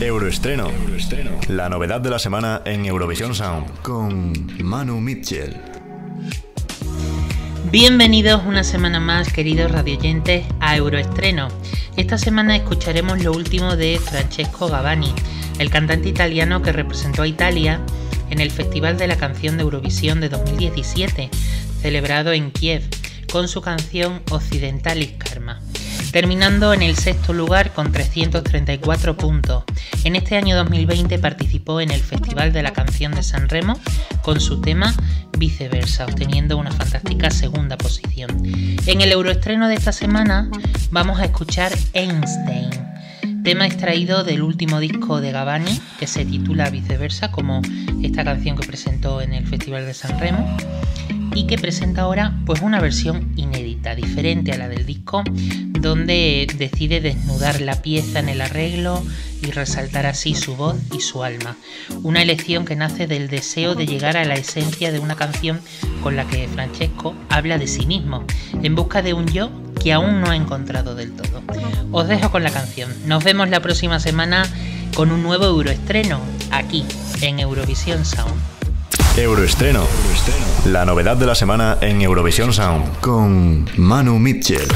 Euroestreno. La novedad de la semana en Eurovisión Sound con Manu Mitchell. Bienvenidos una semana más, queridos radioyentes, a Euroestreno. Esta semana escucharemos lo último de Francesco Gavani, el cantante italiano que representó a Italia en el Festival de la Canción de Eurovisión de 2017, celebrado en Kiev, con su canción Occidentalis Karma terminando en el sexto lugar con 334 puntos. En este año 2020 participó en el Festival de la Canción de San Remo con su tema Viceversa, obteniendo una fantástica segunda posición. En el euroestreno de esta semana vamos a escuchar Einstein, tema extraído del último disco de Gavani que se titula Viceversa, como esta canción que presentó en el Festival de San Remo y que presenta ahora pues una versión inédita, diferente a la del disco, donde decide desnudar la pieza en el arreglo y resaltar así su voz y su alma. Una elección que nace del deseo de llegar a la esencia de una canción con la que Francesco habla de sí mismo, en busca de un yo que aún no ha encontrado del todo. Os dejo con la canción. Nos vemos la próxima semana con un nuevo euroestreno aquí en Eurovisión Sound. Euroestreno. La novedad de la semana en Eurovisión Sound con Manu Mitchell.